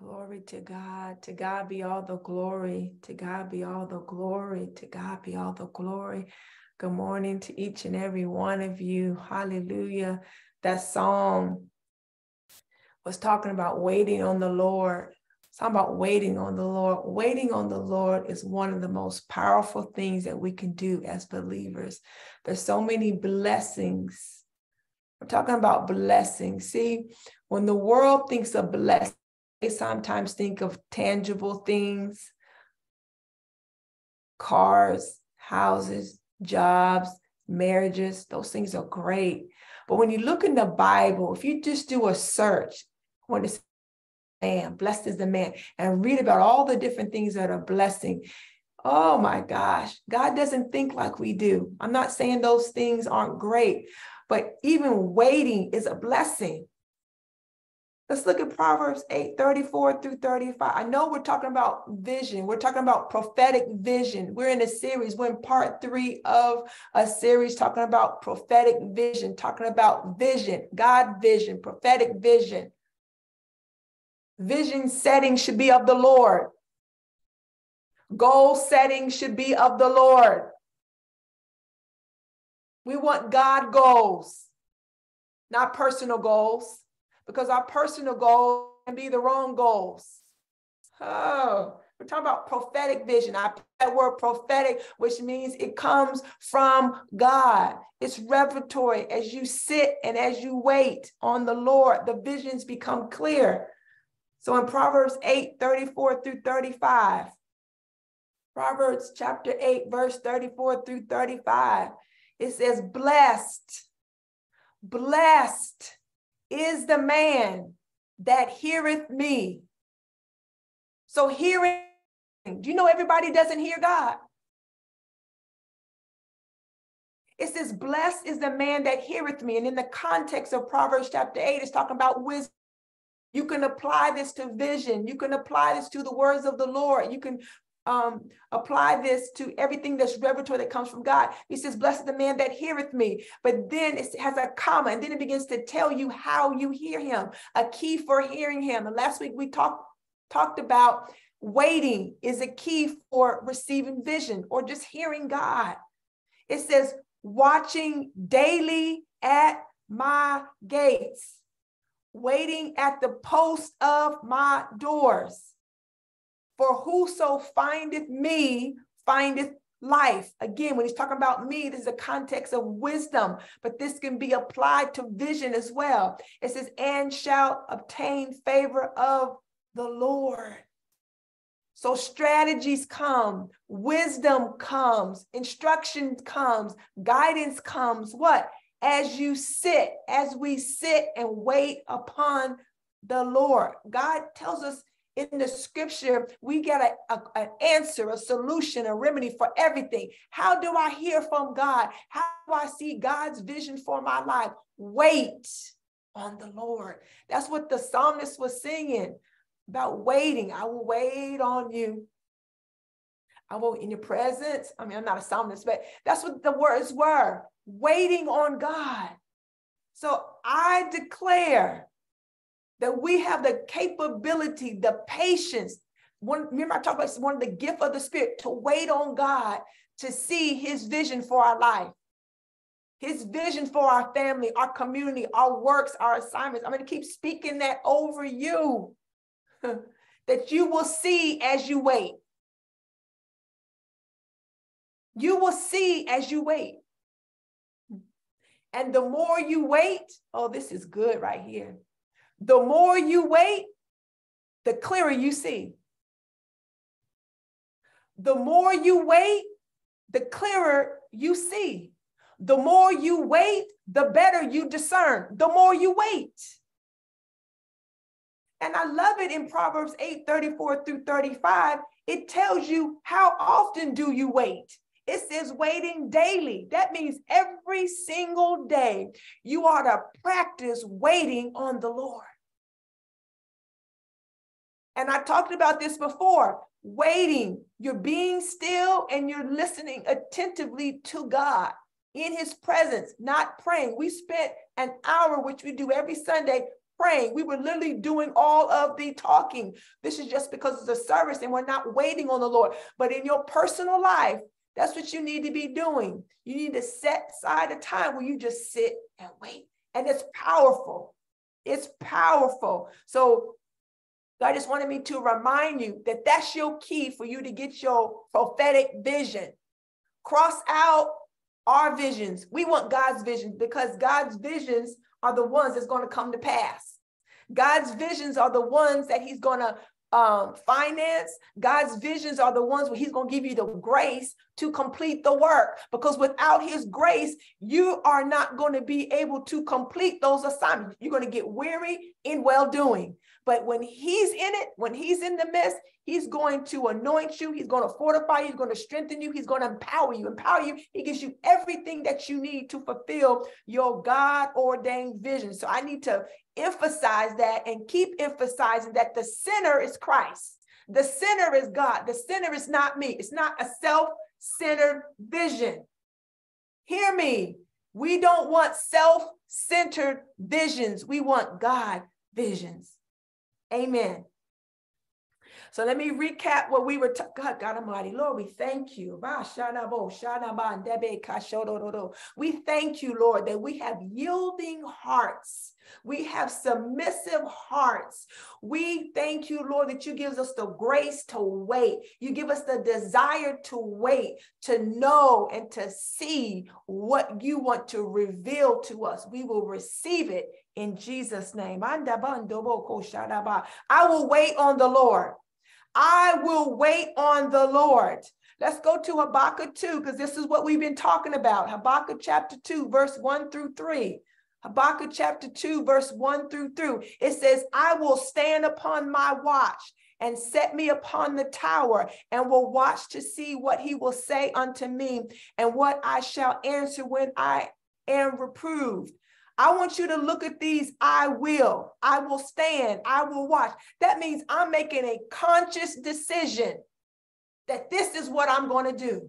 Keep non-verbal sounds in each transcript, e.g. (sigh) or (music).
Glory to God. To God be all the glory. To God be all the glory. To God be all the glory. Good morning to each and every one of you. Hallelujah. That song was talking about waiting on the Lord. It's talking about waiting on the Lord. Waiting on the Lord is one of the most powerful things that we can do as believers. There's so many blessings. We're talking about blessings. See, when the world thinks of blessing, they sometimes think of tangible things cars, houses, jobs, marriages. Those things are great. But when you look in the Bible, if you just do a search, when it's man, blessed is the man, and read about all the different things that are blessing. Oh my gosh, God doesn't think like we do. I'm not saying those things aren't great, but even waiting is a blessing. Let's look at Proverbs 8 34 through 35. I know we're talking about vision. We're talking about prophetic vision. We're in a series. We're in part three of a series talking about prophetic vision, talking about vision, God vision, prophetic vision. Vision setting should be of the Lord. Goal setting should be of the Lord. We want God goals, not personal goals because our personal goals can be the wrong goals. Oh, we're talking about prophetic vision. I put that word prophetic, which means it comes from God. It's revelatory. As you sit and as you wait on the Lord, the visions become clear. So in Proverbs 8 34 through 35, Proverbs chapter 8, verse 34 through 35, it says, Blessed, blessed is the man that heareth me. So hearing, do you know everybody doesn't hear God? It says, Blessed is the man that heareth me. And in the context of Proverbs chapter 8, it's talking about wisdom. You can apply this to vision. You can apply this to the words of the Lord. You can um, apply this to everything that's revelatory that comes from God. He says, Blessed the man that heareth me. But then it has a comma, and then it begins to tell you how you hear him, a key for hearing him. And last week we talked talked about waiting is a key for receiving vision or just hearing God. It says, watching daily at my gates, waiting at the post of my doors. For whoso findeth me findeth life. Again, when he's talking about me, this is a context of wisdom, but this can be applied to vision as well. It says, and shall obtain favor of the Lord. So strategies come, wisdom comes, instruction comes, guidance comes. What? As you sit, as we sit and wait upon the Lord. God tells us in the scripture, we get a, a, an answer, a solution, a remedy for everything. How do I hear from God? How do I see God's vision for my life? Wait on the Lord. That's what the psalmist was singing about waiting. I will wait on you. I will in your presence. I mean, I'm not a psalmist, but that's what the words were waiting on God. So I declare that we have the capability, the patience. One, remember, I talked about one of the gift of the Spirit to wait on God to see His vision for our life, His vision for our family, our community, our works, our assignments. I'm going to keep speaking that over you, (laughs) that you will see as you wait. You will see as you wait. And the more you wait, oh, this is good right here the more you wait, the clearer you see. The more you wait, the clearer you see. The more you wait, the better you discern. The more you wait. And I love it in Proverbs 8 34 through 35. It tells you how often do you wait. It says waiting daily. That means every single day you are to practice waiting on the Lord. And I talked about this before waiting. You're being still and you're listening attentively to God in his presence, not praying. We spent an hour, which we do every Sunday, praying. We were literally doing all of the talking. This is just because it's a service and we're not waiting on the Lord. But in your personal life, that's what you need to be doing. You need to set aside a time where you just sit and wait. And it's powerful. It's powerful. So God just wanted me to remind you that that's your key for you to get your prophetic vision. Cross out our visions. We want God's vision because God's visions are the ones that's going to come to pass. God's visions are the ones that He's going to um, finance. God's visions are the ones where He's going to give you the grace to complete the work. Because without His grace, you are not going to be able to complete those assignments. You're going to get weary in well doing. But when He's in it, when He's in the midst, He's going to anoint you. He's going to fortify you. He's going to strengthen you. He's going to empower you. Empower you. He gives you everything that you need to fulfill your God ordained vision. So I need to emphasize that and keep emphasizing that the center is Christ. The center is God. The center is not me. It's not a self centered vision. Hear me. We don't want self centered visions. We want God visions. Amen. So let me recap what we were, ta- God, God Almighty, Lord, we thank you. We thank you, Lord, that we have yielding hearts. We have submissive hearts. We thank you, Lord, that you give us the grace to wait. You give us the desire to wait, to know and to see what you want to reveal to us. We will receive it in Jesus' name. I will wait on the Lord. I will wait on the Lord. Let's go to Habakkuk 2, because this is what we've been talking about. Habakkuk chapter 2, verse 1 through 3. Habakkuk chapter 2, verse 1 through 3. It says, I will stand upon my watch and set me upon the tower and will watch to see what he will say unto me and what I shall answer when I am reproved. I want you to look at these. I will. I will stand. I will watch. That means I'm making a conscious decision that this is what I'm going to do.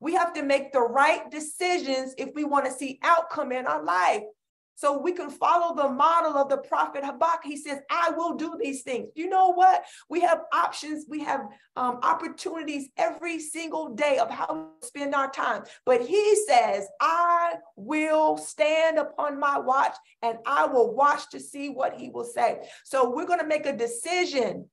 We have to make the right decisions if we want to see outcome in our life. So we can follow the model of the prophet Habakkuk. He says, I will do these things. You know what? We have options, we have um, opportunities every single day of how to spend our time. But he says, I will stand upon my watch and I will watch to see what he will say. So we're going to make a decision.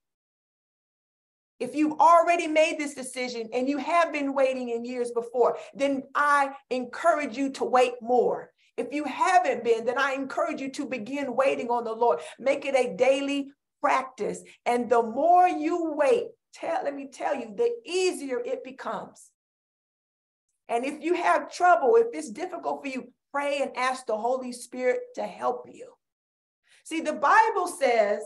If you've already made this decision and you have been waiting in years before, then I encourage you to wait more if you haven't been, then I encourage you to begin waiting on the Lord. Make it a daily practice. And the more you wait, tell, let me tell you, the easier it becomes. And if you have trouble, if it's difficult for you, pray and ask the Holy Spirit to help you. See, the Bible says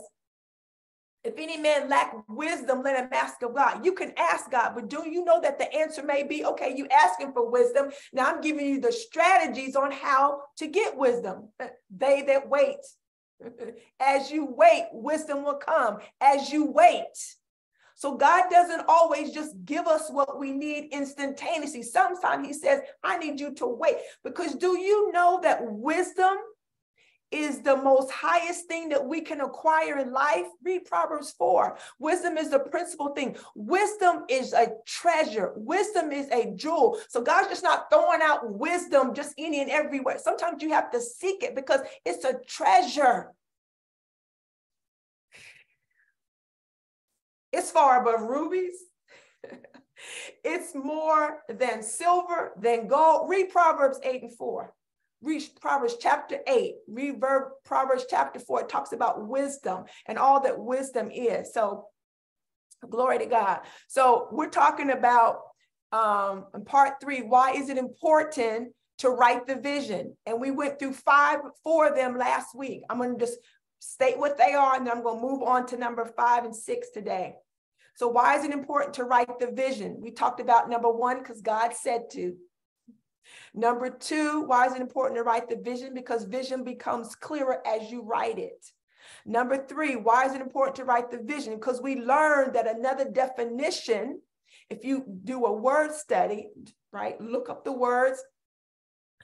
if any man lack wisdom, let him ask of God. You can ask God, but do you know that the answer may be okay? You asking for wisdom. Now I'm giving you the strategies on how to get wisdom. Uh, they that wait, (laughs) as you wait, wisdom will come. As you wait. So God doesn't always just give us what we need instantaneously. Sometimes He says, I need you to wait. Because do you know that wisdom? Is the most highest thing that we can acquire in life. Read Proverbs 4. Wisdom is the principal thing. Wisdom is a treasure. Wisdom is a jewel. So God's just not throwing out wisdom just any and everywhere. Sometimes you have to seek it because it's a treasure. It's far above rubies. (laughs) it's more than silver, than gold. Read Proverbs 8 and 4 read Proverbs chapter 8, read Proverbs chapter 4. It talks about wisdom and all that wisdom is. So, glory to God. So, we're talking about um, in part three why is it important to write the vision? And we went through five, four of them last week. I'm going to just state what they are, and then I'm going to move on to number five and six today. So, why is it important to write the vision? We talked about number one, because God said to. Number two, why is it important to write the vision? Because vision becomes clearer as you write it. Number three, why is it important to write the vision? Because we learned that another definition, if you do a word study, right, look up the words,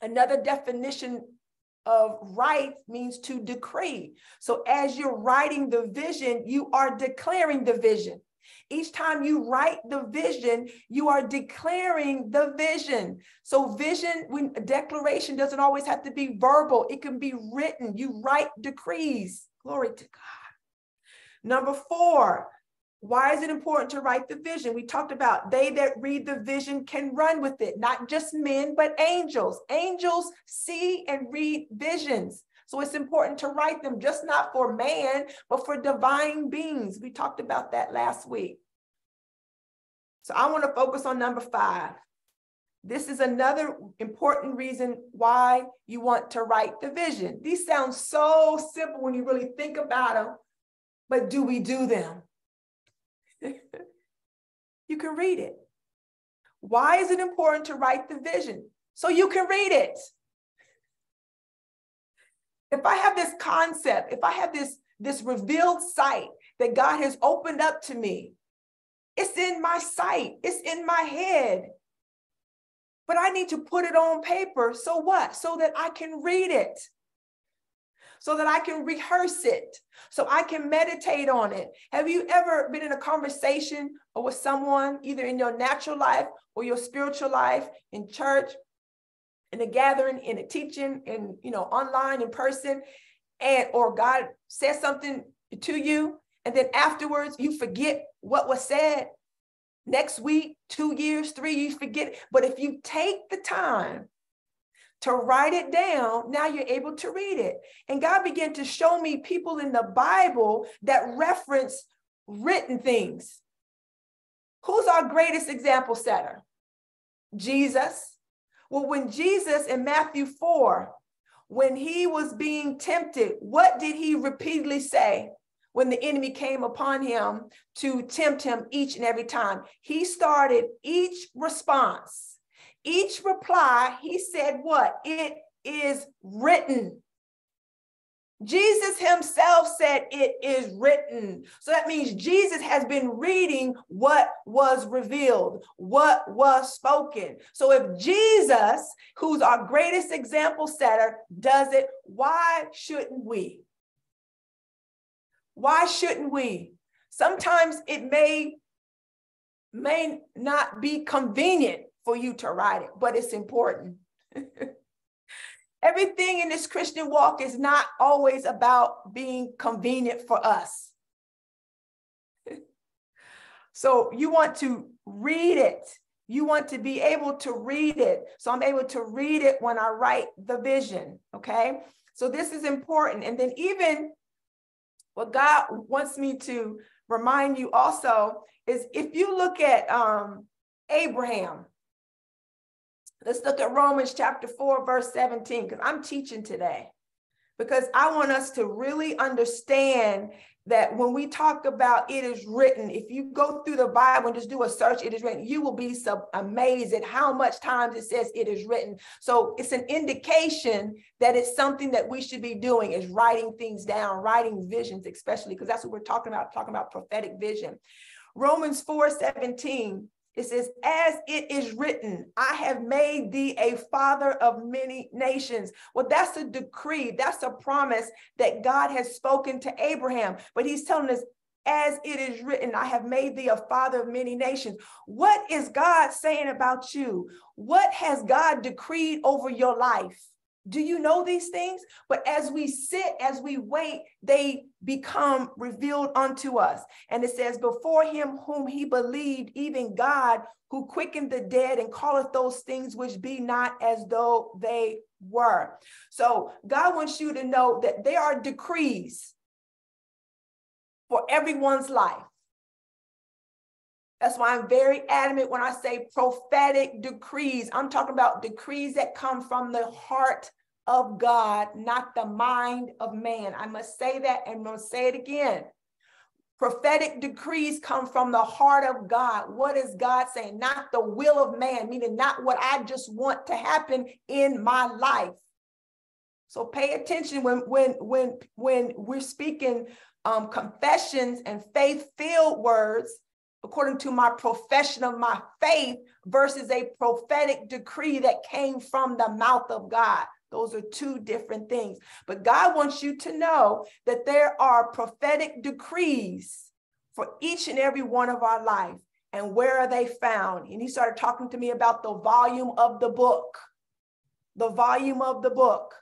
another definition of write means to decree. So as you're writing the vision, you are declaring the vision. Each time you write the vision, you are declaring the vision. So, vision, when declaration doesn't always have to be verbal, it can be written. You write decrees. Glory to God. Number four, why is it important to write the vision? We talked about they that read the vision can run with it, not just men, but angels. Angels see and read visions. So it's important to write them just not for man, but for divine beings. We talked about that last week. So I want to focus on number five. This is another important reason why you want to write the vision. These sound so simple when you really think about them, but do we do them? (laughs) you can read it. Why is it important to write the vision? So you can read it. If I have this concept, if I have this, this revealed sight that God has opened up to me, it's in my sight, it's in my head. But I need to put it on paper. So what? So that I can read it so that I can rehearse it, so I can meditate on it. Have you ever been in a conversation or with someone, either in your natural life or your spiritual life, in church, in a gathering, in a teaching, and you know, online, in person, and or God says something to you, and then afterwards you forget what was said? Next week, two years, three, you forget. But if you take the time to write it down, now you're able to read it. And God began to show me people in the Bible that reference written things. Who's our greatest example setter? Jesus. Well, when Jesus in Matthew 4, when he was being tempted, what did he repeatedly say when the enemy came upon him to tempt him each and every time? He started each response each reply, he said, What? It is written. Jesus himself said, It is written. So that means Jesus has been reading what was revealed, what was spoken. So if Jesus, who's our greatest example setter, does it, why shouldn't we? Why shouldn't we? Sometimes it may may not be convenient for you to write it, but it's important. (laughs) Everything in this Christian walk is not always about being convenient for us. (laughs) so you want to read it. You want to be able to read it. So I'm able to read it when I write the vision. Okay. So this is important. And then, even what God wants me to remind you also is if you look at um, Abraham, Let's look at Romans chapter 4, verse 17, because I'm teaching today. Because I want us to really understand that when we talk about it is written, if you go through the Bible and just do a search, it is written, you will be so amazed at how much times it says it is written. So it's an indication that it's something that we should be doing is writing things down, writing visions, especially because that's what we're talking about, talking about prophetic vision. Romans 4 17 it says, as it is written, I have made thee a father of many nations. Well, that's a decree, that's a promise that God has spoken to Abraham. But he's telling us, as it is written, I have made thee a father of many nations. What is God saying about you? What has God decreed over your life? Do you know these things? But as we sit, as we wait, they become revealed unto us. And it says, Before him whom he believed, even God, who quickened the dead and calleth those things which be not as though they were. So God wants you to know that there are decrees for everyone's life. That's why I'm very adamant when I say prophetic decrees. I'm talking about decrees that come from the heart of God, not the mind of man. I must say that and I'm going to say it again. Prophetic decrees come from the heart of God. What is God saying? Not the will of man, meaning not what I just want to happen in my life. So pay attention when when when when we're speaking um, confessions and faith-filled words according to my profession of my faith versus a prophetic decree that came from the mouth of God. Those are two different things. But God wants you to know that there are prophetic decrees for each and every one of our life. And where are they found? And he started talking to me about the volume of the book. The volume of the book.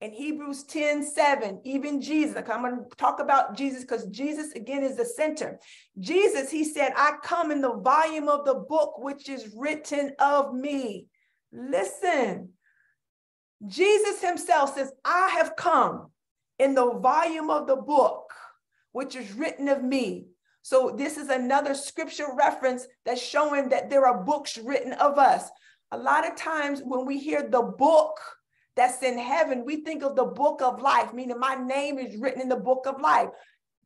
In Hebrews 10 7, even Jesus, I'm going to talk about Jesus because Jesus, again, is the center. Jesus, he said, I come in the volume of the book which is written of me. Listen, Jesus himself says, I have come in the volume of the book which is written of me. So, this is another scripture reference that's showing that there are books written of us. A lot of times when we hear the book, that's in heaven, we think of the book of life, meaning my name is written in the book of life.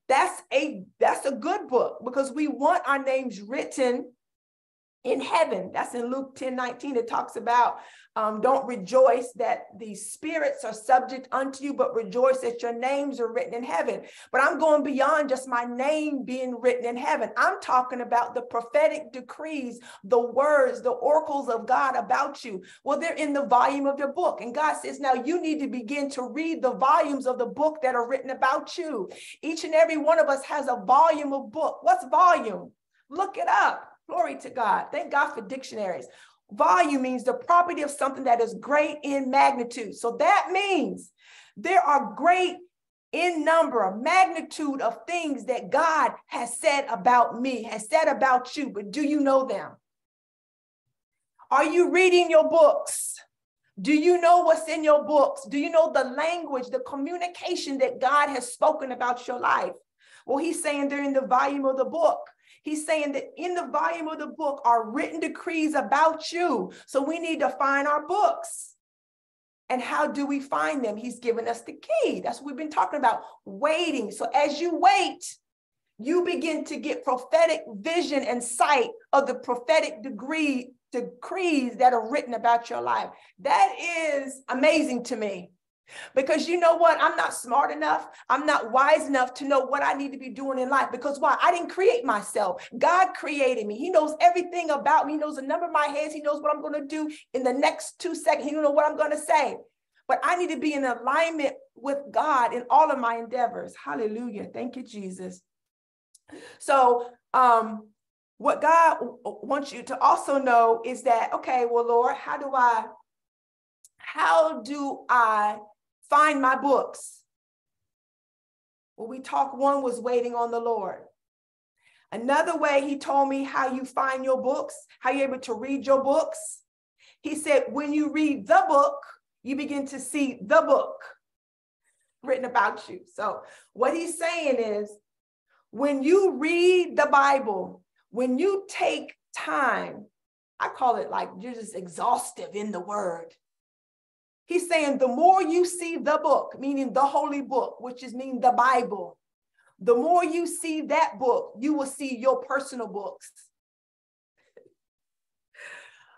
That's a that's a good book because we want our names written in heaven. That's in Luke 10 19. It talks about um, don't rejoice that the spirits are subject unto you, but rejoice that your names are written in heaven. But I'm going beyond just my name being written in heaven. I'm talking about the prophetic decrees, the words, the oracles of God about you. Well, they're in the volume of your book. And God says, now you need to begin to read the volumes of the book that are written about you. Each and every one of us has a volume of book. What's volume? Look it up. Glory to God. Thank God for dictionaries. Volume means the property of something that is great in magnitude. So that means there are great in number, a magnitude of things that God has said about me, has said about you, but do you know them? Are you reading your books? Do you know what's in your books? Do you know the language, the communication that God has spoken about your life? Well, he's saying during the volume of the book, He's saying that in the volume of the book are written decrees about you. So we need to find our books. And how do we find them? He's given us the key. That's what we've been talking about waiting. So as you wait, you begin to get prophetic vision and sight of the prophetic degree decrees that are written about your life. That is amazing to me. Because you know what? I'm not smart enough. I'm not wise enough to know what I need to be doing in life. Because why? I didn't create myself. God created me. He knows everything about me. He knows the number of my hairs. He knows what I'm going to do in the next two seconds. He knows what I'm going to say. But I need to be in alignment with God in all of my endeavors. Hallelujah. Thank you, Jesus. So, um, what God wants you to also know is that, okay, well, Lord, how do I, how do I find my books. When we talk, one was waiting on the Lord. Another way he told me how you find your books, how you're able to read your books. He said, when you read the book, you begin to see the book written about you. So, what he's saying is, when you read the Bible, when you take time, I call it like you're just exhaustive in the word. He's saying the more you see the book, meaning the holy book, which is mean the Bible, the more you see that book, you will see your personal books. (laughs)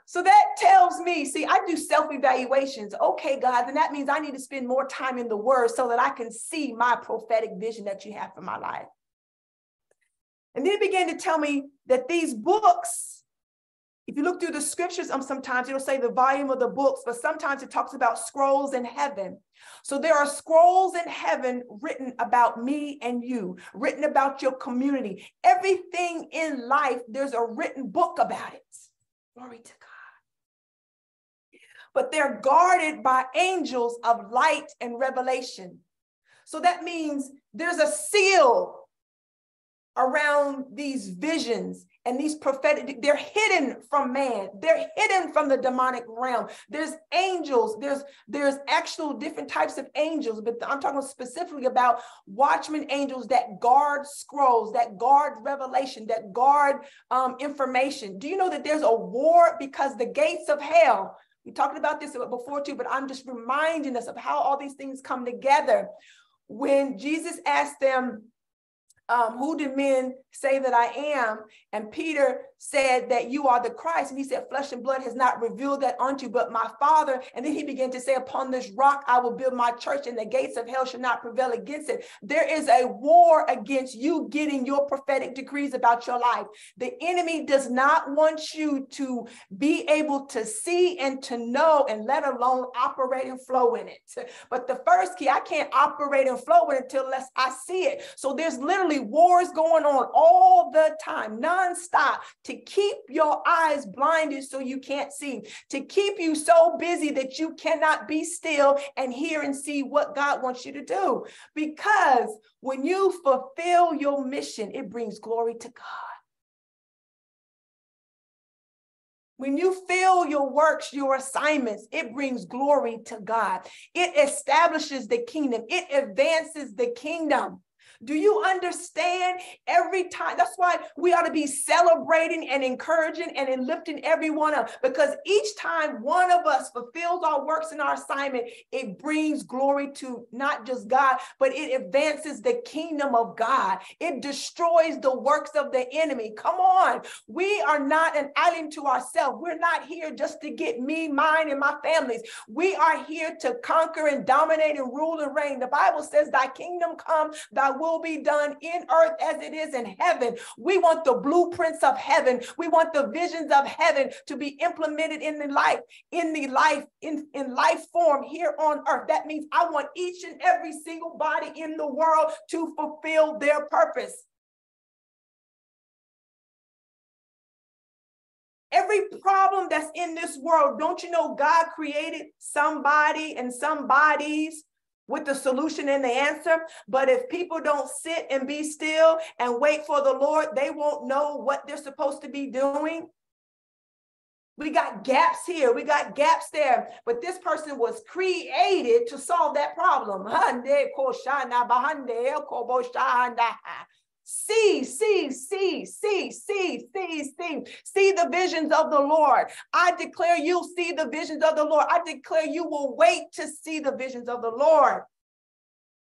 So that tells me, see, I do self evaluations. Okay, God, then that means I need to spend more time in the word so that I can see my prophetic vision that you have for my life. And then he began to tell me that these books if you look through the scriptures, um, sometimes it'll say the volume of the books, but sometimes it talks about scrolls in heaven. So there are scrolls in heaven written about me and you, written about your community. Everything in life, there's a written book about it. Glory to God. But they're guarded by angels of light and revelation. So that means there's a seal around these visions and these prophetic they're hidden from man. They're hidden from the demonic realm. There's angels there's there's actual different types of angels but i'm talking specifically about watchman angels that guard scrolls that guard revelation that guard um, information. Do you know that there's a war because the gates of hell we talked about this before too but i'm just reminding us of how all these things come together. When jesus asked them um, who do men say that I am? And Peter said that you are the Christ. And he said, flesh and blood has not revealed that unto you, but my Father. And then he began to say, upon this rock, I will build my church and the gates of hell shall not prevail against it. There is a war against you getting your prophetic decrees about your life. The enemy does not want you to be able to see and to know and let alone operate and flow in it. But the first key, I can't operate and flow in it until I see it. So there's literally wars going on all the time, nonstop, to keep your eyes blinded so you can't see, to keep you so busy that you cannot be still and hear and see what God wants you to do. Because when you fulfill your mission, it brings glory to God. When you fill your works, your assignments, it brings glory to God. It establishes the kingdom, it advances the kingdom. Do you understand every time? That's why we ought to be celebrating and encouraging and lifting everyone up because each time one of us fulfills our works in our assignment, it brings glory to not just God, but it advances the kingdom of God. It destroys the works of the enemy. Come on. We are not an island to ourselves. We're not here just to get me, mine, and my families. We are here to conquer and dominate and rule and reign. The Bible says, Thy kingdom come, thy will will be done in earth as it is in heaven. We want the blueprints of heaven. We want the visions of heaven to be implemented in the life, in the life, in, in life form here on earth. That means I want each and every single body in the world to fulfill their purpose. Every problem that's in this world, don't you know God created somebody and some bodies with the solution and the answer. But if people don't sit and be still and wait for the Lord, they won't know what they're supposed to be doing. We got gaps here, we got gaps there, but this person was created to solve that problem. See, see, see, see, see, see, see, see the visions of the Lord. I declare you'll see the visions of the Lord. I declare you will wait to see the visions of the Lord.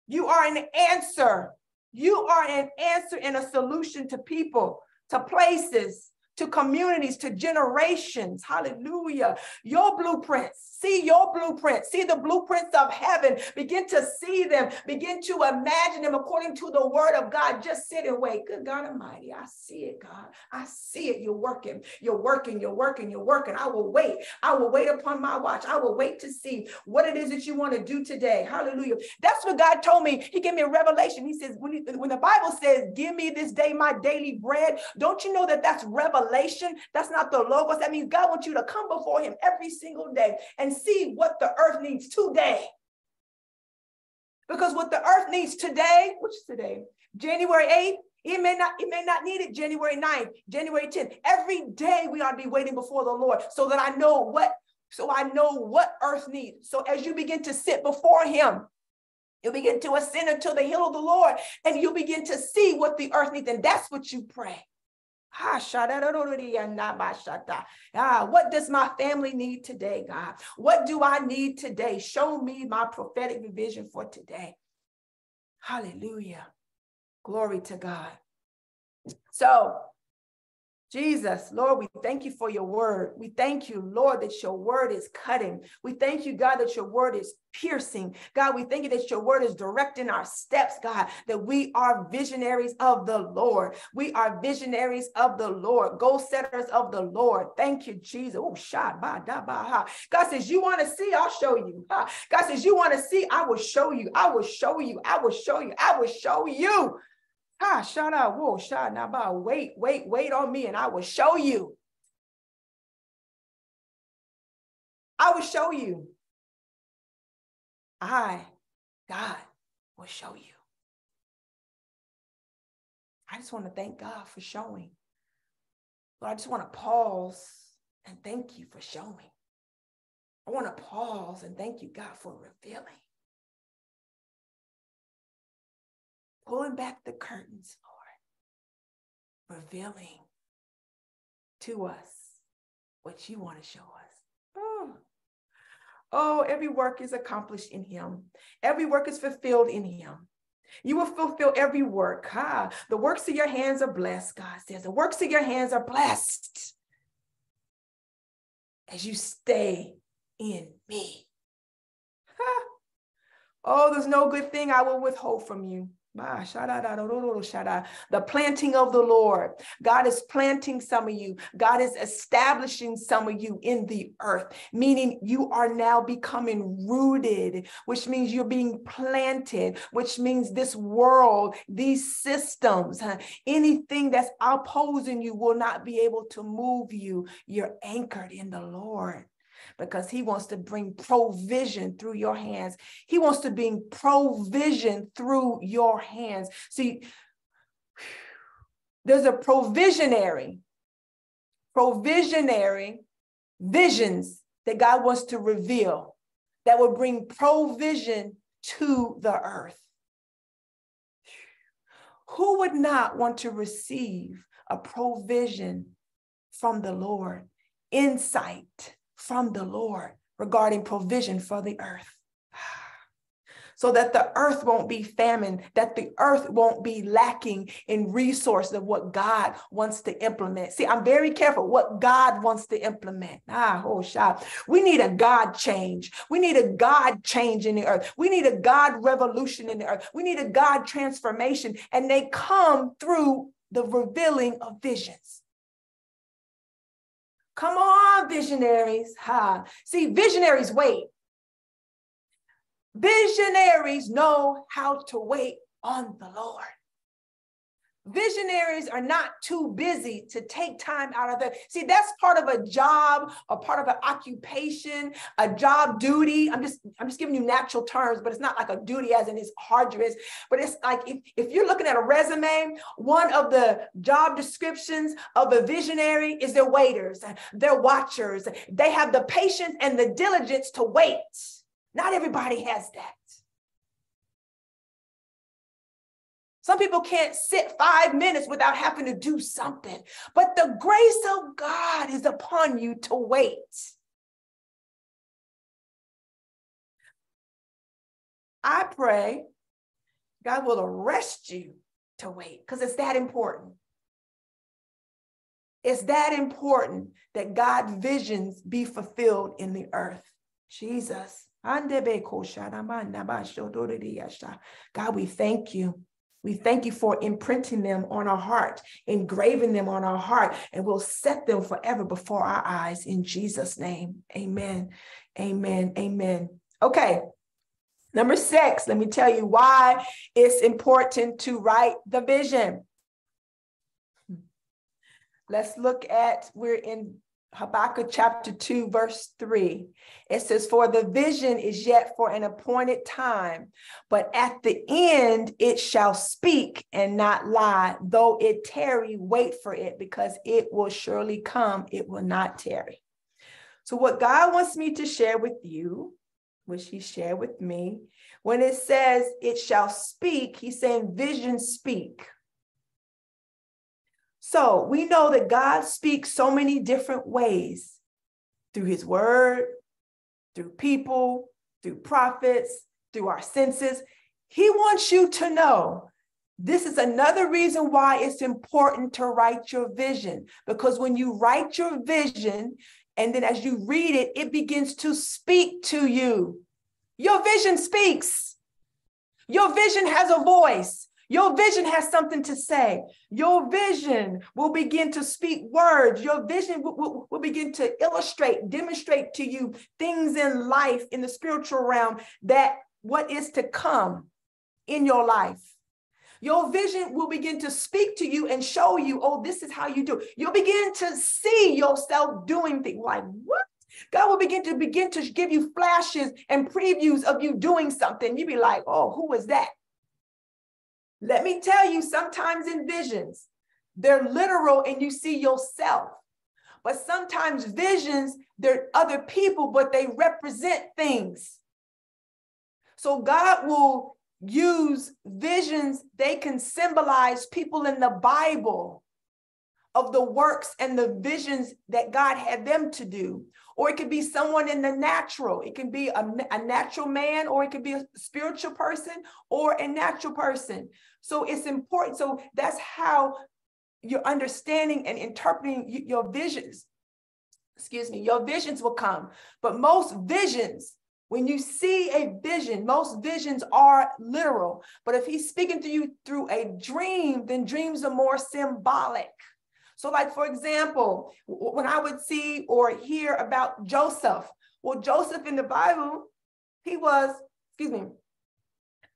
You are an answer. You are an answer and a solution to people, to places, to communities, to generations. Hallelujah. Your blueprints See your blueprint. See the blueprints of heaven. Begin to see them. Begin to imagine them according to the word of God. Just sit and wait. Good God Almighty. I see it, God. I see it. You're working. You're working. You're working. You're working. I will wait. I will wait upon my watch. I will wait to see what it is that you want to do today. Hallelujah. That's what God told me. He gave me a revelation. He says, when, he, when the Bible says, Give me this day my daily bread, don't you know that that's revelation? That's not the logos. That means God wants you to come before Him every single day and see what the earth needs today. Because what the earth needs today, which is today, January 8th, it may not, it may not need it January 9th, January 10th. Every day we ought to be waiting before the Lord so that I know what, so I know what earth needs. So as you begin to sit before him, you begin to ascend into the hill of the Lord and you begin to see what the earth needs. And that's what you pray. Ah, what does my family need today, God? What do I need today? Show me my prophetic vision for today. Hallelujah. Glory to God. So Jesus, Lord, we thank you for your word. We thank you, Lord, that your word is cutting. We thank you, God, that your word is piercing. God, we thank you that your word is directing our steps, God, that we are visionaries of the Lord. We are visionaries of the Lord, goal setters of the Lord. Thank you, Jesus. Oh, God says, You want to see, I'll show you. God says, You want to see, I will show you. I will show you. I will show you. I will show you. Ha, shout out, whoa, shout now, wait, wait, wait on me, and I will show you. I will show you. I, God, will show you. I just want to thank God for showing. Lord, I just want to pause and thank you for showing. I want to pause and thank you, God, for revealing. Pulling back the curtains, Lord, revealing to us what you want to show us. Oh. oh, every work is accomplished in Him, every work is fulfilled in Him. You will fulfill every work. Ah, the works of your hands are blessed, God says. The works of your hands are blessed as you stay in me. Oh, there's no good thing I will withhold from you. The planting of the Lord. God is planting some of you. God is establishing some of you in the earth, meaning you are now becoming rooted, which means you're being planted, which means this world, these systems, anything that's opposing you will not be able to move you. You're anchored in the Lord because he wants to bring provision through your hands. He wants to bring provision through your hands. See, there's a provisionary, provisionary visions that God wants to reveal that will bring provision to the earth. Who would not want to receive a provision from the Lord, insight, from the Lord regarding provision for the earth. (sighs) So that the earth won't be famine, that the earth won't be lacking in resources of what God wants to implement. See, I'm very careful what God wants to implement. Ah, oh, shop. We need a God change. We need a God change in the earth. We need a God revolution in the earth. We need a God transformation. And they come through the revealing of visions. Come on, visionaries. Ha. See, visionaries wait. Visionaries know how to wait on the Lord. Visionaries are not too busy to take time out of they're. See, that's part of a job, a part of an occupation, a job duty. I'm just, I'm just giving you natural terms, but it's not like a duty as in it's arduous. But it's like if, if you're looking at a resume, one of the job descriptions of a visionary is they're waiters, their watchers. They have the patience and the diligence to wait. Not everybody has that. Some people can't sit five minutes without having to do something, but the grace of God is upon you to wait. I pray God will arrest you to wait because it's that important. It's that important that God's visions be fulfilled in the earth. Jesus. God, we thank you. We thank you for imprinting them on our heart, engraving them on our heart, and we'll set them forever before our eyes in Jesus' name. Amen. Amen. Amen. Okay. Number six, let me tell you why it's important to write the vision. Let's look at, we're in Habakkuk chapter 2, verse 3. It says, For the vision is yet for an appointed time, but at the end it shall speak and not lie. Though it tarry, wait for it, because it will surely come, it will not tarry. So, what God wants me to share with you, which He shared with me, when it says it shall speak, He's saying visions speak. So we know that God speaks so many different ways through his word, through people, through prophets, through our senses. He wants you to know this is another reason why it's important to write your vision, because when you write your vision, and then as you read it, it begins to speak to you. Your vision speaks. Your vision has a voice. Your vision has something to say. Your vision will begin to speak words. Your vision will, will, will, begin to illustrate, demonstrate to you things in life, in the spiritual realm, that what is to come in your life. Your vision will begin to speak to you and show you, oh, this is how you do. You'll begin to see yourself doing things like, what? God will begin to begin to give you flashes and previews of you doing something. You'd be like, oh, who was that? Let me tell you, sometimes in visions, they're literal and you see yourself. But sometimes visions, they're other people, but they represent things. So God will use visions, they can symbolize people in the Bible. of the works and the visions that God had them to do. Or it could be someone in the natural. It can be a, a natural man, or it could be a spiritual person or a natural person. So it's important. So that's how you're understanding and interpreting your visions. Excuse me, your visions will come. But most visions when you see a vision, most visions are literal. But if he's speaking to you through a dream, then dreams are more symbolic. So, like for example, when I would see or hear about Joseph, well, Joseph in the Bible, he was, excuse me,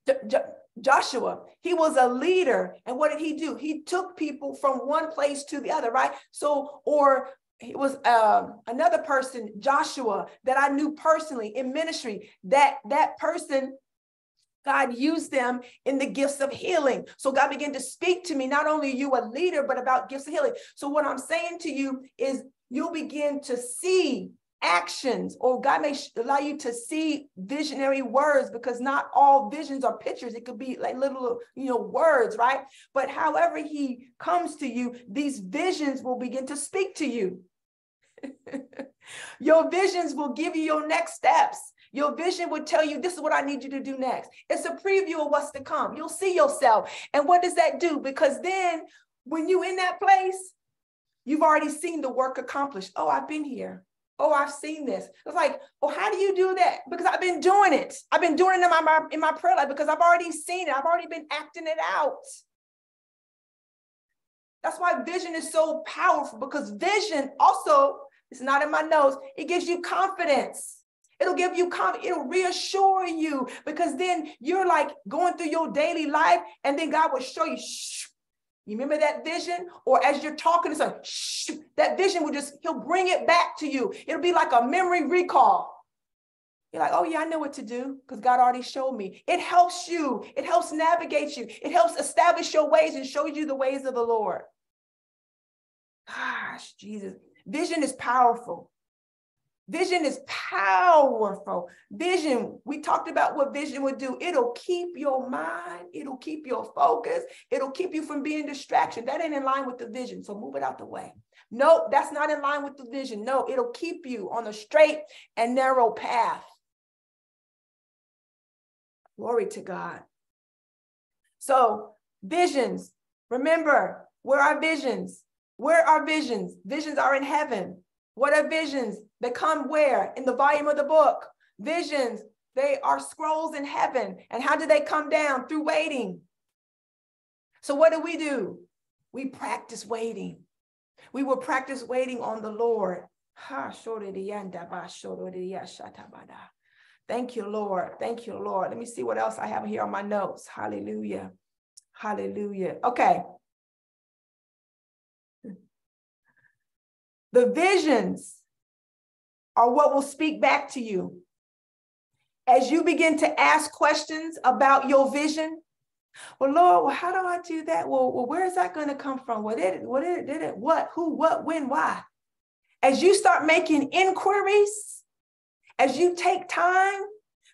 J- J- Joshua, he was a leader. And what did he do? He took people from one place to the other, right? So, or it was uh, another person, Joshua, that I knew personally in ministry. That that person, God used them in the gifts of healing. So God began to speak to me, not only you a leader, but about gifts of healing. So what I'm saying to you is you'll begin to see actions or God may allow you to see visionary words because not all visions are pictures. It could be like little, you know, words, right? But however he comes to you, these visions will begin to speak to you. (laughs) your visions will give you your next steps. Your vision will tell you, this is what I need you to do next. It's a preview of what's to come. You'll see yourself. And what does that do? Because then when you're in that place, you've already seen the work accomplished. Oh, I've been here. Oh, I've seen this. It's like, oh, how do you do that? Because I've been doing it. I've been doing it in my, in my prayer life because I've already seen it. I've already been acting it out. That's why vision is so powerful because vision also, it's not in my nose, it gives you confidence. It'll give you confidence. It'll reassure you because then you're like going through your daily life and then God will show you, shh, you remember that vision? Or as you're talking to someone, shh, that vision will just, he'll bring it back to you. It'll be like a memory recall. You're like, oh, yeah, I know what to do because God already showed me. It helps you, it helps navigate you, it helps establish your ways and show you the ways of the Lord. Gosh, Jesus. Vision is powerful. Vision is powerful. Vision, we talked about what vision would do. It'll keep your mind, it'll keep your focus, it'll keep you from being distraction. That ain't in line with the vision. So move it out the way. No, that's not in line with the vision. No, it'll keep you on a straight and narrow path. Glory to God. So, visions, remember, where are visions? Where are visions? Visions are in heaven. What are visions? They come where? In the volume of the book. Visions, they are scrolls in heaven. And how do they come down? Through waiting. So what do we do? We practice waiting. We will practice waiting on the Lord. Thank you, Lord. Thank you, Lord. Let me see what else I have here on my notes. Hallelujah. Hallelujah. Okay. The visions are what will speak back to you. As you begin to ask questions about your vision, well, Lord, well, how do I do that? Well, well where is that going to come from? What did it, what did it, did it, what, who, what, when, why? As you start making inquiries, as you take time,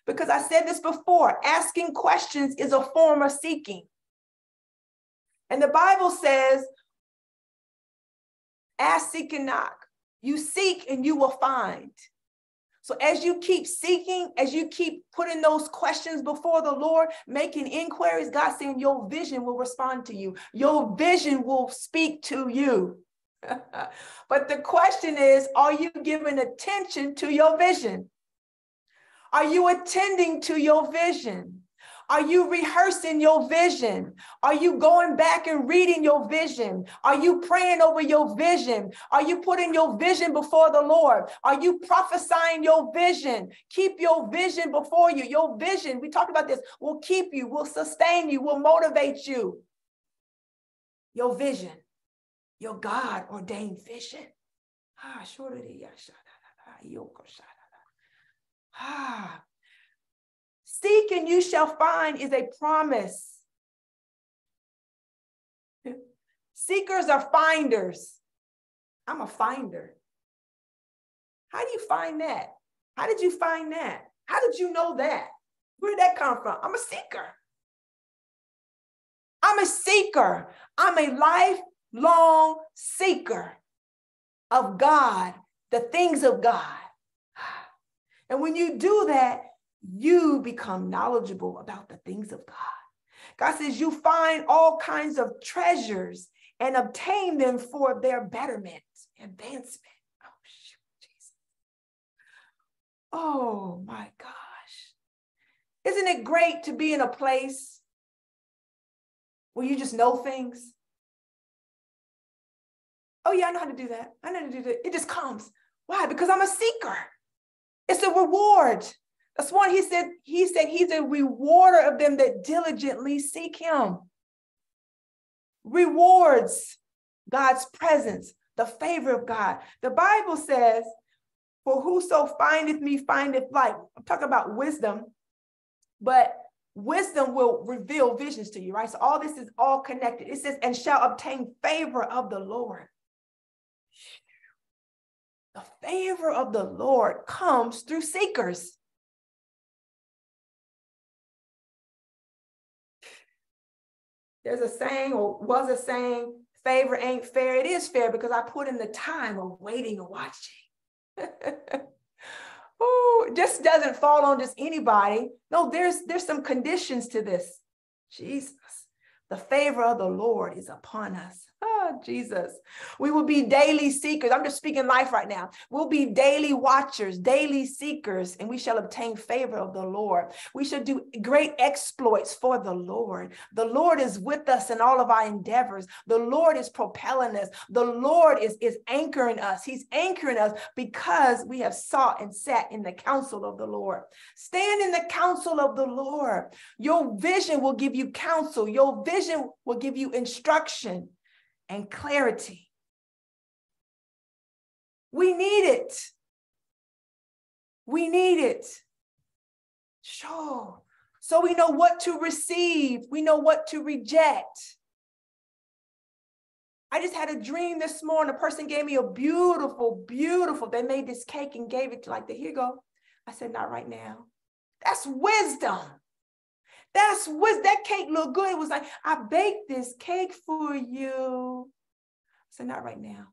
because I said this before, asking questions is a form of seeking. And the Bible says Ask, seek, and knock. You seek and you will find. So as you keep seeking, as you keep putting those questions before the Lord, making inquiries, God saying your vision will respond to you. Your vision will speak to you. (laughs) but the question is, are you giving attention to your vision? Are you attending to your vision? Are you rehearsing your vision? Are you going back and reading your vision? Are you praying over your vision? Are you putting your vision before the Lord? Are you prophesying your vision? Keep your vision before you. Your vision, we talked about this, will keep you, will sustain you, will motivate you. Your vision, your God ordained vision. Ah, Ah, Seek and you shall find is a promise. Seekers are finders. I'm a finder. How do you find that? How did you find that? How did you know that? Where did that come from? I'm a seeker. I'm a seeker. I'm a lifelong seeker of God, the things of God. (sighs) And when you do that, you become knowledgeable about the things of God. God says you find all kinds of treasures and obtain them for their betterment, advancement. Oh, shoot, Jesus. Oh my gosh. Isn't it great to be in a place where you just know things? Oh, yeah, I know how to do that. I know how to do that. It just comes. Why? Because I'm a seeker. It's a reward. That's why he said, he said he's a rewarder of them that diligently seek him. Rewards God's presence, the favor of God. The Bible says, For whoso findeth me findeth life. I'm talking about wisdom, but wisdom will reveal visions to you, right? So all this is all connected. It says, and shall obtain favor of the Lord. The favor of the Lord comes through seekers. There's a saying, or was a saying, favor ain't fair. It is fair because I put in the time of waiting and watching. (laughs) oh, just doesn't fall on just anybody. No, there's there's some conditions to this. Jesus, the favor of the Lord is upon us. Oh, Jesus. We will be daily seekers. I'm just speaking life right now. We'll be daily watchers, daily seekers, and we shall obtain favor of the Lord. We shall do great exploits for the Lord. The Lord is with us in all of our endeavors. The Lord is propelling us. The Lord is, is anchoring us. He's anchoring us because we have sought and sat in the counsel of the Lord. Stand in the counsel of the Lord. Your vision will give you counsel. Your vision will give you instruction and clarity. We need it. We need it. Sure. So we know what to receive, we know what to reject. I just had a dream this morning. A person gave me a beautiful, beautiful, they made this cake and gave it to like, here you go. I said, not right now. That's wisdom. That's what that cake looked good. It was like, I baked this cake for you. I said, not right now.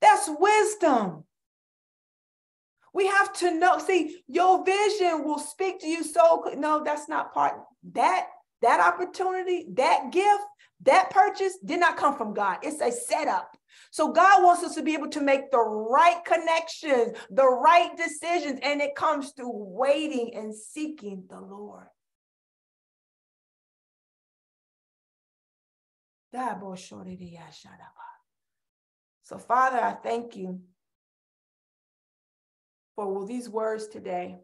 That's wisdom. We have to know. See, your vision will speak to you so no, that's not part. That that opportunity, that gift, that purchase did not come from God. It's a setup. So God wants us to be able to make the right connections, the right decisions, and it comes through waiting and seeking the Lord. So, Father, I thank you for these words today.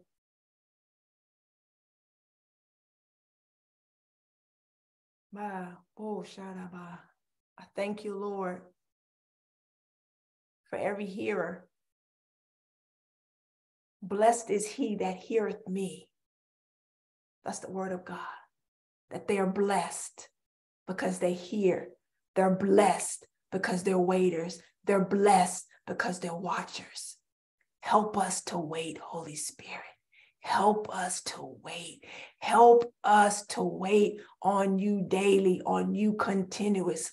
I thank you, Lord, for every hearer. Blessed is he that heareth me. That's the word of God, that they are blessed because they hear. They're blessed because they're waiters. They're blessed because they're watchers. Help us to wait, Holy Spirit. Help us to wait. Help us to wait on you daily, on you continuously.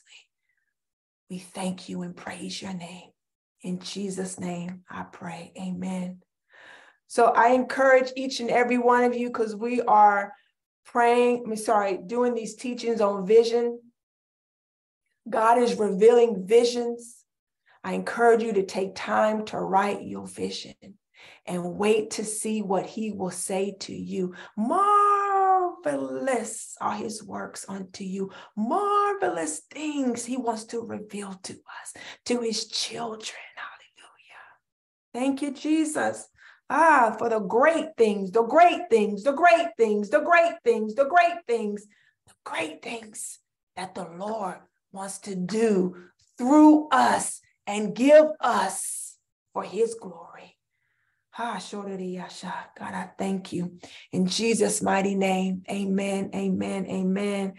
We thank you and praise your name. In Jesus' name, I pray. Amen. So I encourage each and every one of you because we are praying, I'm sorry, doing these teachings on vision. God is revealing visions. I encourage you to take time to write your vision and wait to see what he will say to you. Marvelous are his works unto you. Marvelous things he wants to reveal to us, to his children. Hallelujah. Thank you, Jesus. Ah, for the great things, the great things, the great things, the great things, the great things, the great things that the Lord wants to do through us and give us for his glory. God, I thank you. In Jesus' mighty name, amen, amen, amen.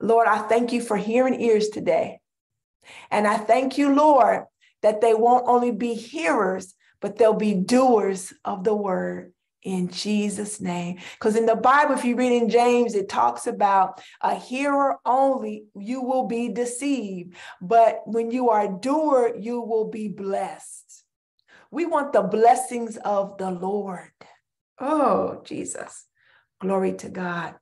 Lord, I thank you for hearing ears today. And I thank you, Lord, that they won't only be hearers, but they'll be doers of the word in Jesus' name. Because in the Bible, if you read in James, it talks about a hearer only, you will be deceived. But when you are a doer, you will be blessed. We want the blessings of the Lord. Oh, Jesus. Glory to God.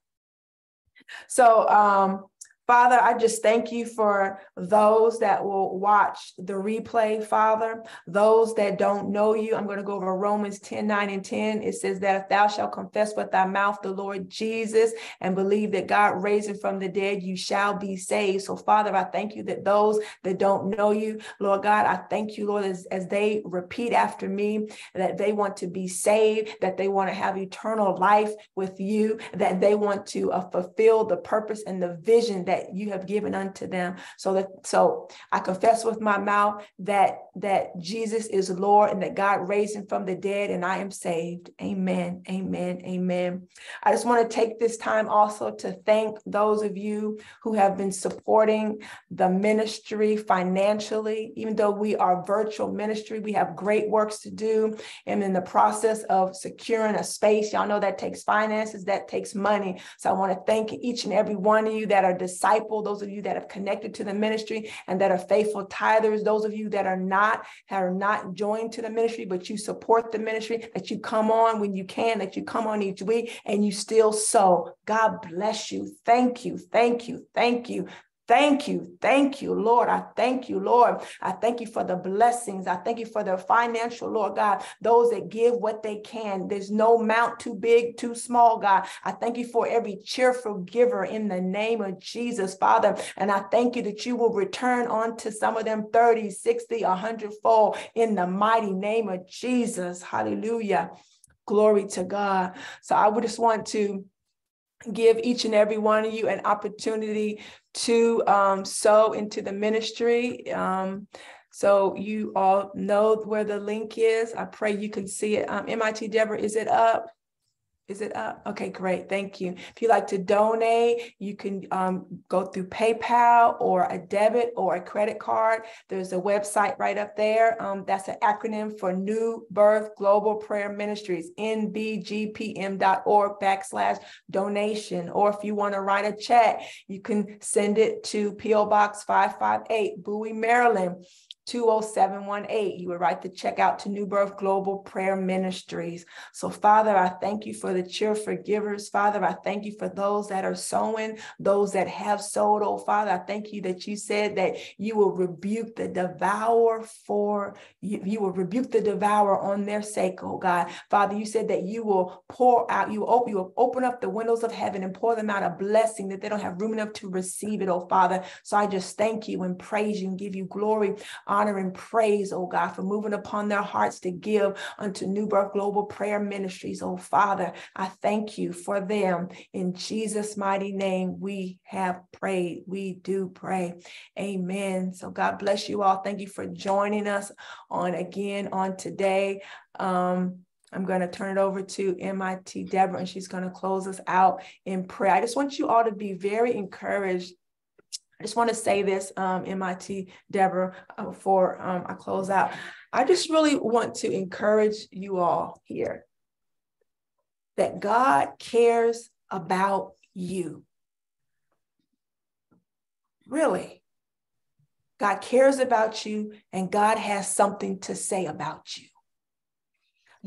So um, Father, I just thank you for those that will watch the replay, Father. Those that don't know you, I'm going to go over Romans 10 9 and 10. It says that if thou shalt confess with thy mouth the Lord Jesus and believe that God raised him from the dead, you shall be saved. So, Father, I thank you that those that don't know you, Lord God, I thank you, Lord, as, as they repeat after me that they want to be saved, that they want to have eternal life with you, that they want to uh, fulfill the purpose and the vision that that you have given unto them. So that so I confess with my mouth that that Jesus is Lord and that God raised him from the dead and I am saved. Amen. Amen. Amen. I just want to take this time also to thank those of you who have been supporting the ministry financially. Even though we are virtual ministry, we have great works to do. And in the process of securing a space, y'all know that takes finances, that takes money. So I want to thank each and every one of you that are disciple, those of you that have connected to the ministry and that are faithful tithers, those of you that are not, that are not joined to the ministry, but you support the ministry, that you come on when you can, that you come on each week and you still sow. God bless you. Thank you. Thank you. Thank you. Thank you. Thank you, Lord. I thank you, Lord. I thank you for the blessings. I thank you for the financial, Lord God, those that give what they can. There's no mount too big, too small, God. I thank you for every cheerful giver in the name of Jesus, Father. And I thank you that you will return on to some of them 30, 60, 100 fold in the mighty name of Jesus. Hallelujah. Glory to God. So I would just want to give each and every one of you an opportunity to um, sow into the ministry. Um, so you all know where the link is. I pray you can see it. Um, MIT Deborah, is it up? Is it up? Okay, great. Thank you. If you like to donate, you can um, go through PayPal or a debit or a credit card. There's a website right up there. Um, that's an acronym for New Birth Global Prayer Ministries, nbgpm.org backslash donation. Or if you want to write a check, you can send it to P.O. Box 558, Bowie, Maryland. 20718. You would write the check out to New Birth Global Prayer Ministries. So, Father, I thank you for the cheerful givers. Father, I thank you for those that are sowing, those that have sowed. Oh, Father, I thank you that you said that you will rebuke the devourer for you, you will rebuke the devourer on their sake, oh God. Father, you said that you will pour out, you open, you will open up the windows of heaven and pour them out a blessing that they don't have room enough to receive it, oh Father. So I just thank you and praise you and give you glory, honor, and praise, oh God, for moving upon their hearts to give unto New Birth Global Prayer Ministries. Oh Father, I thank you for them. In Jesus' mighty name, we have prayed. We do pray. Amen. So God bless you all. Thank you for joining us on again on today. Um, I'm going to turn it over to MIT Deborah, and she's going to close us out in prayer. I just want you all to be very encouraged I just want to say this, um, MIT Deborah, uh, before um, I close out. I just really want to encourage you all here that God cares about you. Really. God cares about you, and God has something to say about you.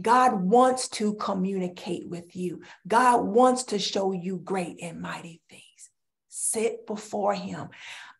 God wants to communicate with you. God wants to show you great and mighty things sit before him.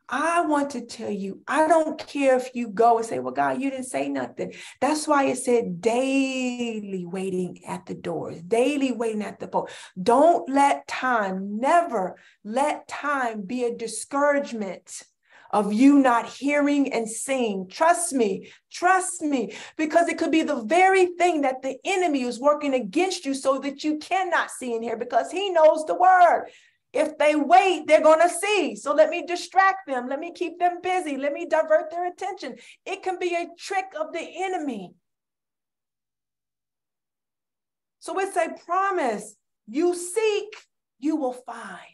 I want to tell you, I don't care if you go and say, Well, God, you didn't say nothing. That's why it said daily waiting at the doors, daily waiting at the door. Don't let time, never let time be a discouragement of you not hearing and seeing. Trust me, trust me, because it could be the very thing that the enemy is working against you so that you cannot see and hear because he knows the word. If they wait, they're going to see. So let me distract them. Let me keep them busy. Let me divert their attention. It can be a trick of the enemy. So it's a promise. You seek, you will find.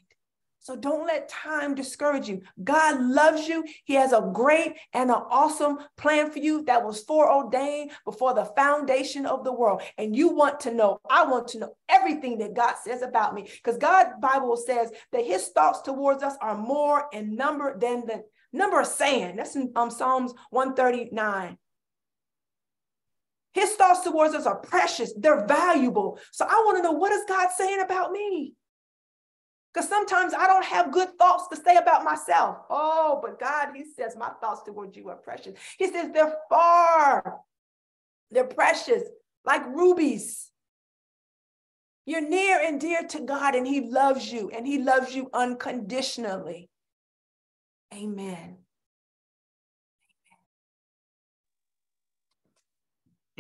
So don't let time discourage you. God loves you. He has a great and an awesome plan for you that was foreordained before the foundation of the world. And you want to know, I want to know everything that God says about me. Because God Bible says that his thoughts towards us are more in number than the number of sand. That's in um, Psalms 139. His thoughts towards us are precious, they're valuable. So I want to know what is God saying about me? Because sometimes I don't have good thoughts to say about myself. Oh, but God, He says, my thoughts towards you are precious. He says they're far, they're precious, like rubies. You're near and dear to God, and He loves you, and He loves you unconditionally. Amen.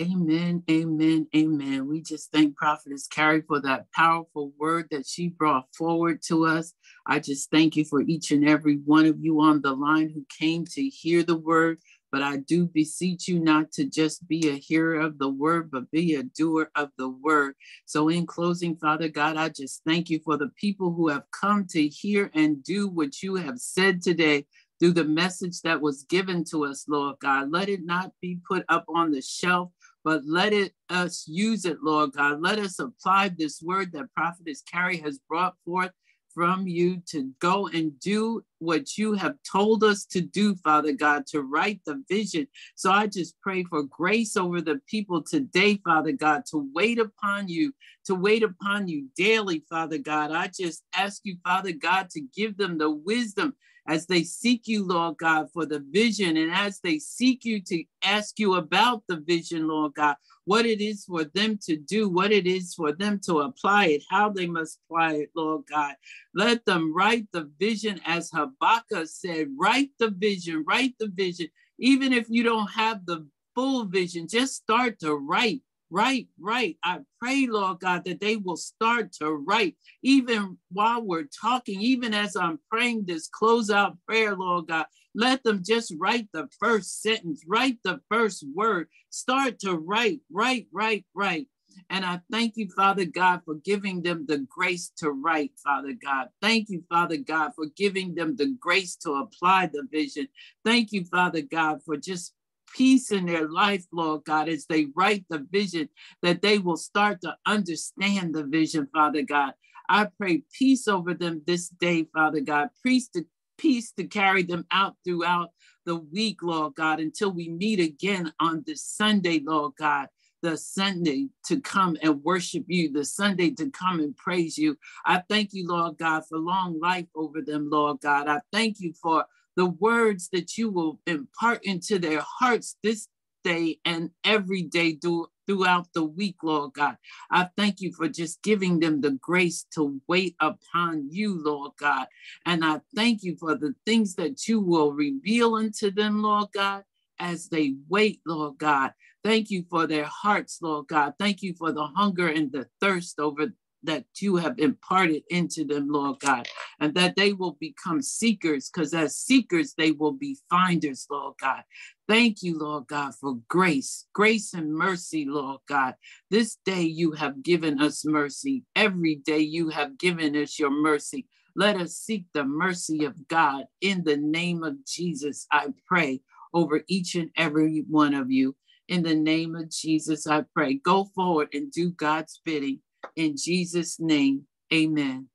Amen, amen, amen. We just thank Prophetess Carrie for that powerful word that she brought forward to us. I just thank you for each and every one of you on the line who came to hear the word. But I do beseech you not to just be a hearer of the word, but be a doer of the word. So, in closing, Father God, I just thank you for the people who have come to hear and do what you have said today through the message that was given to us, Lord God. Let it not be put up on the shelf but let it us use it, Lord God. Let us apply this word that Prophetess Carrie has brought forth from you to go and do what you have told us to do, Father God, to write the vision. So I just pray for grace over the people today, Father God, to wait upon you, to wait upon you daily, Father God. I just ask you, Father God, to give them the wisdom as they seek you, Lord God, for the vision, and as they seek you to ask you about the vision, Lord God, what it is for them to do, what it is for them to apply it, how they must apply it, Lord God. Let them write the vision as Habakkuk said, write the vision, write the vision. Even if you don't have the full vision, just start to write Right, right. I pray, Lord God, that they will start to write, even while we're talking, even as I'm praying this closeout prayer, Lord God. Let them just write the first sentence, write the first word, start to write, write, write, write. And I thank you, Father God, for giving them the grace to write, Father God. Thank you, Father God, for giving them the grace to apply the vision. Thank you, Father God, for just peace in their life, Lord God, as they write the vision, that they will start to understand the vision, Father God. I pray peace over them this day, Father God. Peace to, peace to carry them out throughout the week, Lord God, until we meet again on this Sunday, Lord God the Sunday to come and worship you, the Sunday to come and praise you. I thank you, Lord God, for long life over them, Lord God. I thank you for the words that you will impart into their hearts this day and every day do, throughout the week, Lord God. I thank you for just giving them the grace to wait upon you, Lord God. And I thank you for the things that you will reveal unto them, Lord God, as they wait, Lord God. Thank you for their hearts, Lord God. Thank you for the hunger and the thirst over that you have imparted into them, Lord God, and that they will become seekers, because as seekers, they will be finders, Lord God. Thank you, Lord God, for grace, grace and mercy, Lord God. This day you have given us mercy. Every day you have given us your mercy. Let us seek the mercy of God. In the name of Jesus, I pray over each and every one of you. In the name of Jesus, I pray. Go forward and do God's bidding in Jesus' name, amen.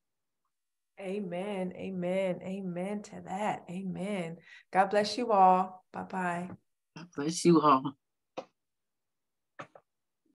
Amen. Amen. Amen to that. Amen. God bless you all. Bye bye. God bless you all.